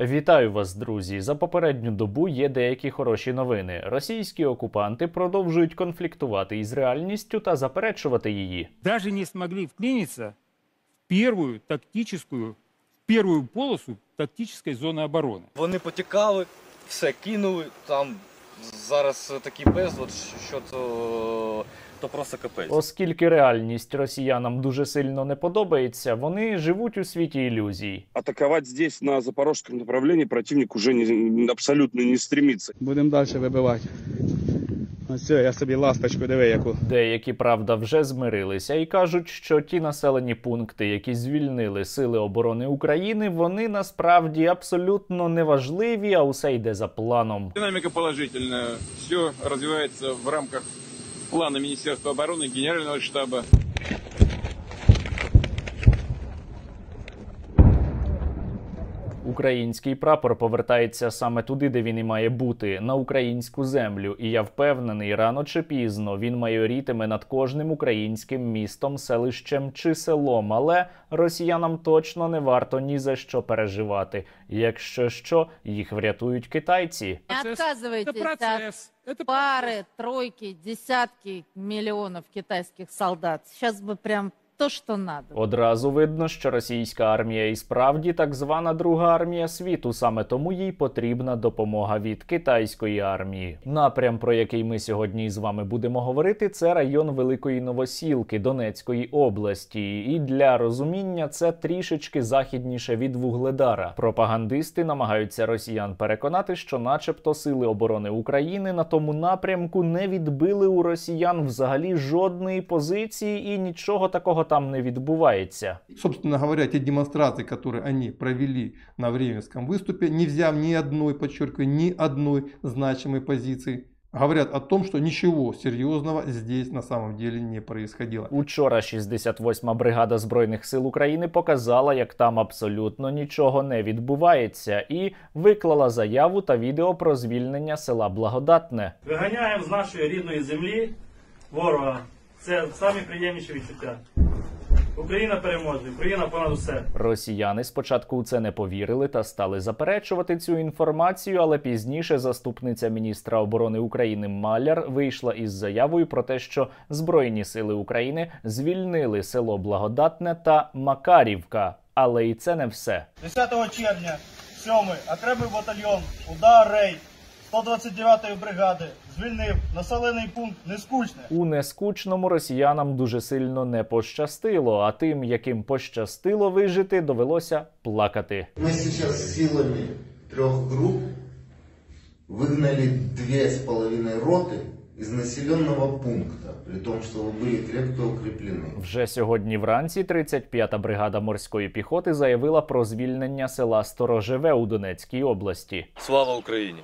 Вітаю вас, друзі! За попередню добу є деякі хороші новини. Російські окупанти продовжують конфліктувати із реальністю та заперечувати її. даже не смогли вклиниться в первую тактическую, в первую полосу тактической зоны обороны. Вони потікали, все кинули. Там зараз такий безлад, що то, то просто капець. Оскільки реальність росіянам дуже сильно не подобається, вони живуть у світі ілюзій. атаковать здесь, на запорожском направлении, противник уже не, абсолютно не стремится. Будемо далі вибивати. Все, я собі ласточку диви, яку. Деякі, правда, вже змирилися і кажуть, що ті населені пункти, які звільнили сили оборони України, вони насправді абсолютно неважливі, а усе йде за планом. Динамика положительная. Все развивается в рамках плана Министерства обороны, Генерального штаба. Український прапор повертається саме туди, де він і має бути, на українську землю. І я впевнений, рано чи пізно він майорітиме над кожним українським містом, селищем чи селом. Але росіянам точно не варто ні за що переживати. Якщо що, їх врятують китайці. Не Процесс. отказывайтесь Это процесс. Это от пары, тройки, десятки миллионов китайских солдат. Сейчас бы прям то, что надо. Одразу видно, що російська армія і справді так звана друга армія світу. Саме тому їй потрібна допомога від китайської армії. Напрям, про який ми сьогодні з вами будемо говорити, це район Великої Новосілки Донецької області. І для розуміння це трішечки західніше від Вугледара. Пропагандисти намагаються росіян переконати, що, начебто, сили оборони України на тому напрямку не відбили у росіян взагалі жодної позиції і нічого такого там не відбувається. Собственно говоря, те демонстрации, которые они провели на Временском выступе, не взяв ни одной, подчеркиваю, ни одной значимой позиции, говорят о том, что ничего серьезного здесь на самом деле не происходило. Учора 68-ма бригада збройних сил України показала, як там абсолютно нічого не відбувається, і виклала заяву та відео про звільнення села Благодатне. Виганяємо з нашої рідної землі ворога. Це самі приємніші відчуття. Україна переможе, Україна понад усе. Росіяни спочатку у це не повірили та стали заперечувати цю інформацію, але пізніше заступниця міністра оборони України Маляр вийшла із заявою про те, що Збройні сили України звільнили село Благодатне та Макарівка. Але і це не все. 10 червня, 7-й окремий батальйон Удар Рейд 129-ї бригади звільнив населений пункт Нескучне. У нескучному росіянам дуже сильно не пощастило, а тим, яким пощастило вижити, довелося плакати. Мы сейчас силами трех групп выгнали две с половиной роты из населенного пункта, при том, что вы были крепко укреплены. Вже сьогодні вранці 35-та бригада морської піхоти заявила про звільнення села Сторожеве у Донецькій області. Слава Україні!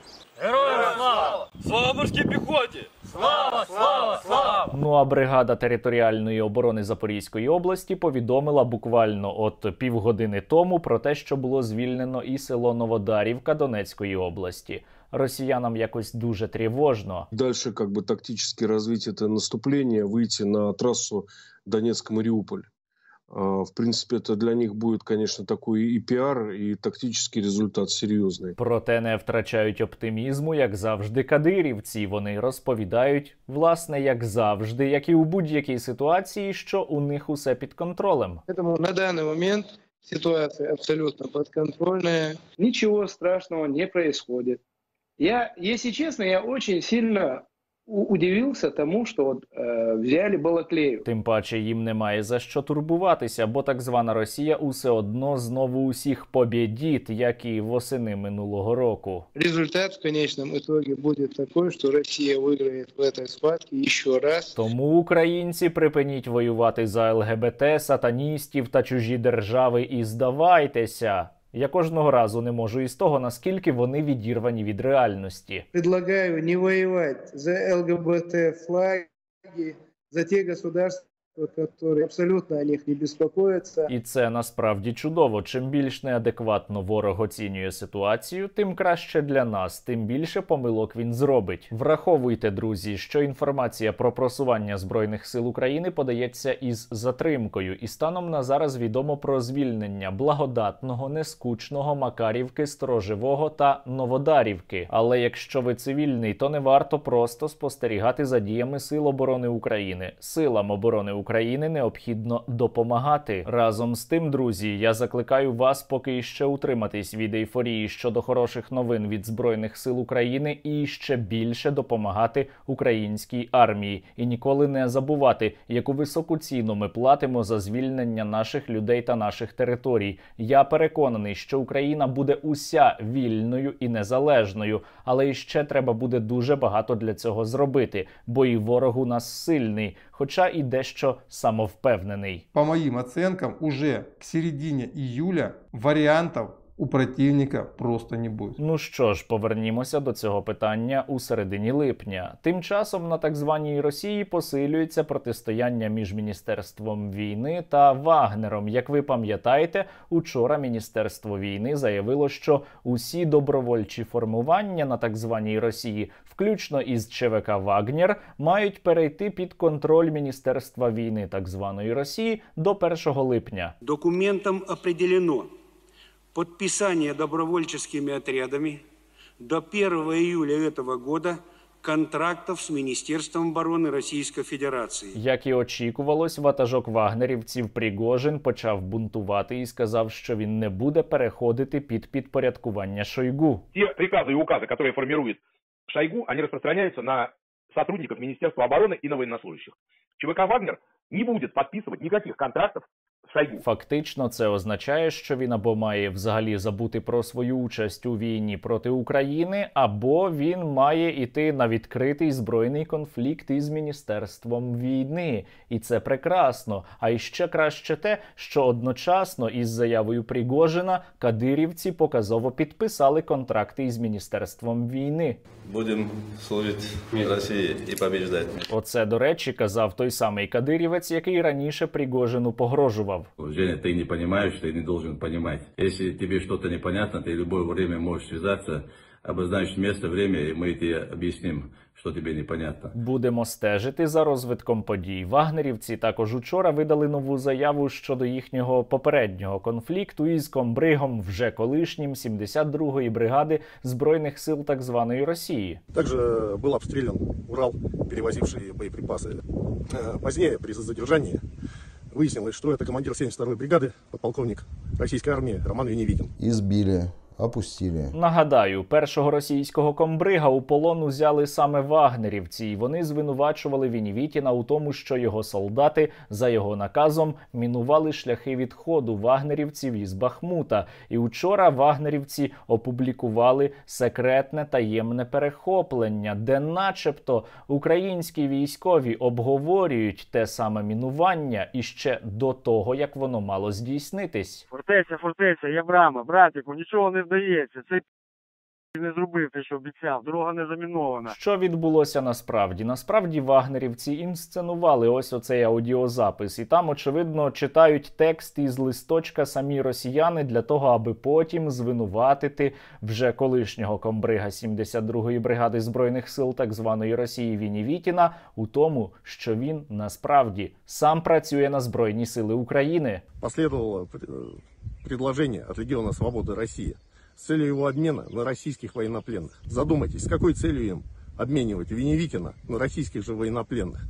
Героям слава! Слава морській піхоті! Слава, слава, слава! Ну а бригада територіальної оборони Запорізької області повідомила буквально от півгодини тому про те, що було звільнено і село Новодарівка Донецької області. Росіянам якось дуже тривожно. Дальше как бы тактически развить это наступление, выйти на трассу Донецк-Мариуполь. А, В принципе, это для них будет, конечно, такой и пиар, и тактический результат серьезный. Проте не втрачають оптимізму, як завжди, кадирівці. Вони розповідають, власне, як завжди, як і у будь-якій ситуації, що у них усе під контролем. Поэтому на данный момент ситуация абсолютно подконтрольная. Ничего страшного не происходит. Я, если честно, я очень сильно у- удивился тому, что вот, э, взяли Балаклею. Тим паче їм немає за що турбуватися, бо так звана Росія усе одно знову усіх побєдіт, як і восени минулого року. Результат в конечном итоге будет такой, что Россия выиграет в этой схватке еще раз. Тому українці припиніть воювати за ЛГБТ, сатаністів та чужі держави і здавайтеся. Я кожного разу не можу із того, наскільки вони відірвані від реальності. Предлагаю не воювати за ЛГБТ флаги, за ті государства, который абсолютно о них не беспокоится. І це насправді чудово. Чим більш неадекватно ворог оцінює ситуацію, тим краще для нас, тим більше помилок він зробить. Враховуйте, друзі, що інформація про просування збройних сил України подається із затримкою, і станом на зараз відомо про звільнення благодатного, нескучного Макарівки, Сторожевого та Новодарівки. Але якщо ви цивільний, то не варто просто спостерігати за діями Сил оборони України. Силам оборони України необхідно допомагати. Разом з тим, друзі, я закликаю вас поки ще утриматись від ейфорії щодо хороших новин від збройних сил України і ще більше допомагати українській армії і ніколи не забувати, яку високу ціну ми платимо за звільнення наших людей та наших територій. Я переконаний, що Україна буде уся вільною і незалежною, але іще треба буде дуже багато для цього зробити, бо і ворог у нас сильний, хоча і дещо самовпевнений. По моим оценкам, уже к середине июля вариантов у противника просто не будет. Ну що ж, повернімося до цього питання у середині липня. Тим часом на так званій Росії посилюється протистояння між міністерством війни та Вагнером. Як ви пам'ятаєте, учора міністерство війни заявило, що усі добровольчі формування на так званій Росії, включно із ЧВК Вагнер, мають перейти під контроль міністерства війни так званої Росії до 1 липня. Документом определено подписание добровольческими отрядами до 1 июля этого года контрактов с Министерством обороны Российской Федерации. Як і очікувалось, ватажок вагнерівців Пригожин почав бунтувати і сказав, що він не буде переходити під підпорядкування Шойгу. Те приказы и указы, которые формирует Шойгу, они распространяются на сотрудников Министерства обороны и на военнослужащих. ЧВК «Вагнер» не будет подписывать никаких контрактов с Шойгу. Фактично, це означає, що він або має взагалі забути про свою участь у війні проти України, або він має іти на відкритий збройний конфлікт із міністерством війни, і це прекрасно. А іще краще те, що одночасно із заявою Пригожина кадирівці показово підписали контракти із міністерством війни. Будем служить России и побеждать. Оце, до речі, казав той самий кадирівець, який раніше Пригожину погрожував Женя, ты не понимаешь, ты не должен понимать. Если тебе что-то непонятно, ты в любое время можешь связаться, обозначить место, время, и мы тебе объясним, что тебе непонятно. Будемо стежити за розвитком подій. Вагнерівці також учора видали нову заяву щодо їхнього попереднього конфлікту із комбригом вже колишнім 72-ї бригади збройних сил так званої Росії. Также был обстрелян Урал, перевозивший боеприпасы. Э, Позднее, при задержании, выяснилось, что это командир 72-й бригады, подполковник российской армии Роман Веневитин. Избили, опустили. Нагадаю, першого російського комбрига у полон узяли саме вагнерівці, і вони звинувачували Вінівітіна у тому, що його солдати за його наказом мінували шляхи відходу вагнерівців із Бахмута. І учора вагнерівці опублікували секретне таємне перехоплення, де, начебто, українські військові обговорюють те саме мінування іще до того, як воно мало здійснитись. Фортеця, фортеця, є брама, братику, нічого не вдається. Цей не зробив те, що обіцяв. Дорога не замінована. Що відбулося насправді? Насправді вагнерівці інсценували ось оцей аудіозапис, і там, очевидно, читають текст із листочка самі росіяни для того, аби потім звинуватити вже колишнього комбрига 72-ї бригади збройних сил так званої Росії Вінівітіна у тому, що він насправді сам працює на збройні сили України. Последовало э, предложение от Легиона Свободы России с целью его обмена на российских военнопленных. Задумайтесь, с какой целью им обменивать Веневитина на российских же военнопленных?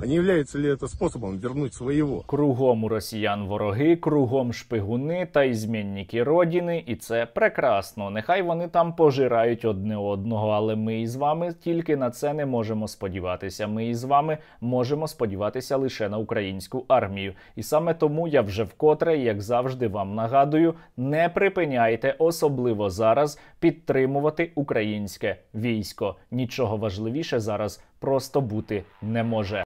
А не является ли это способом вернуть своего? Кругом у росіян вороги, кругом шпигуни та ізмінники родини, і це прекрасно. Нехай вони там пожирають одне одного, але ми із вами тільки на це не можемо сподіватися. Ми із вами можемо сподіватися лише на українську армію. І саме тому я вже вкотре, як завжди, вам нагадую: не припиняйте, особливо зараз, підтримувати українське військо. Нічого важливіше зараз просто бути не може.